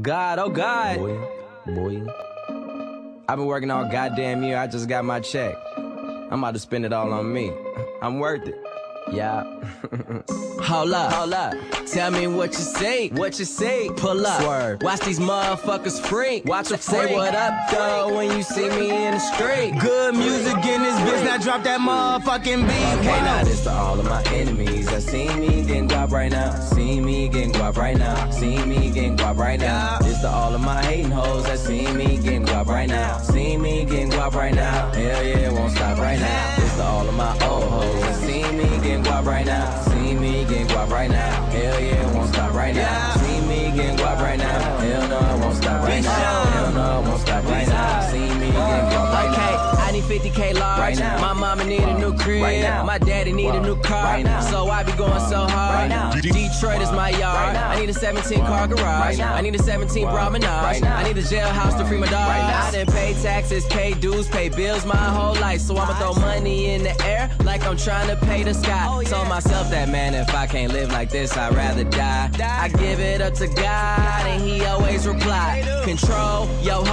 God, oh God. Boy, boy. I've been working all goddamn year. I just got my check. I'm about to spend it all on me. I'm worth it. Yeah. Hold up, hold up. Tell me what you say, what you say. Pull up, Swerve. Watch these motherfuckers freak. Watch them say what up, though, when you see me in the street. Good music in this bitch, now drop that motherfucking beat. Okay, now this to all of my enemies that see me guap right now. See me getting guap right now. See me getting guap right now. This to all of my hating hoes that see me getting guap right now. See me getting guap right now. Hell yeah, it won't stop right now. This to all of my old hoes that see me getting guap right now. See me getting guap right now. Hell yeah, it won't stop right now. See me getting guap right now. Hell no, it won't stop right now. Hell no, I need 50k large. Right now. My mama need a new crib. Right now. My daddy need a new car. Right now. So I be going so hard. Right now. Detroit is my yard. Right now. I need a 17 car garage. Right now. I need a 17 promenade. Right now. I need a jailhouse to free my dog. Right now. I didn't pay taxes, pay dues, pay bills my whole life. So I'ma throw money in the air like I'm trying to pay the sky. Oh, Told myself that man, if I can't live like this, I'd rather die. I give it up to God, and He always reply, Control your hoes.